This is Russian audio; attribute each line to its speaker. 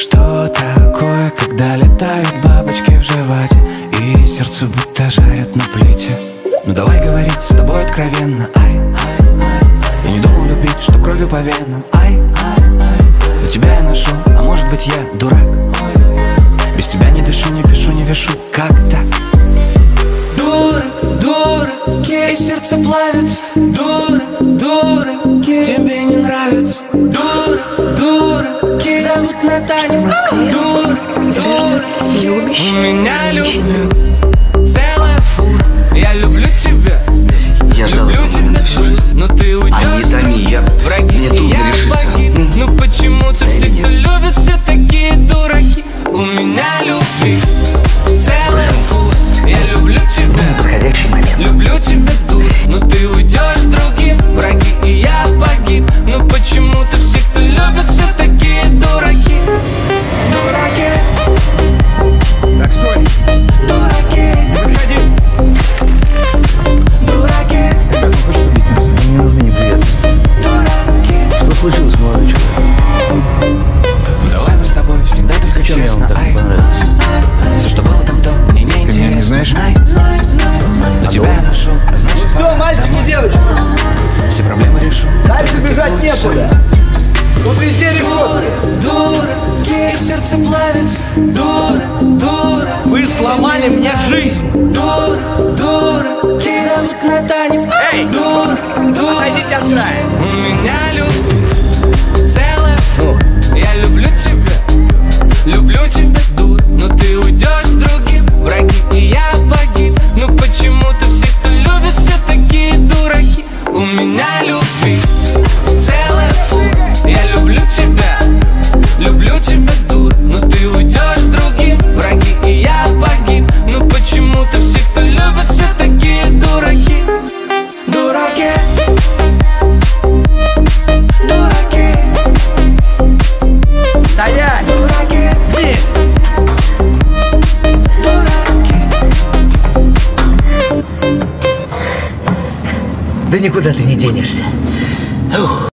Speaker 1: Что такое, когда летают бабочки в животе И сердцу будто жарят на плите? Ну давай говорить с тобой откровенно, ай, ай, ай. Я не думал любить, что кровью по венам, ай, ай, ай. Но тебя я нашел, а может быть я дурак? Без тебя не дышу, не пишу, не вешу, как так? Дура, дура, и сердце плавится. Дура, дура, тебе не нравится
Speaker 2: любишь?
Speaker 1: У меня любовь Целая фура, я люблю тебя.
Speaker 3: Я ждал
Speaker 1: Люблю
Speaker 3: этого момента всю жизнь.
Speaker 1: Но ты уйдешь
Speaker 3: А не томи, я-
Speaker 1: враги,
Speaker 3: мне трудно
Speaker 1: я
Speaker 3: решиться.
Speaker 1: погиб. Ну почему-то
Speaker 3: Да
Speaker 1: все, кто любит, все такие дураки. У меня любви целая фура. Я люблю тебя.
Speaker 3: Подходящий момент.
Speaker 1: Люблю тебя,
Speaker 4: бежать некуда. Тут везде решетки.
Speaker 1: Дура, и сердце плавится Дура, дура
Speaker 4: Вы сломали мне жизнь.
Speaker 1: Дура, дура Зовут на танец
Speaker 4: Эй!
Speaker 1: Дура, дура
Speaker 4: Отойдите от края.
Speaker 1: У меня любовь тебя, дур Но ты уйдешь с другим Враги и я погиб Но почему-то все, кто любит, все такие дураки Дураки Дураки
Speaker 4: Стоять.
Speaker 1: Дураки. Дураки
Speaker 3: Да никуда ты не денешься. Ух.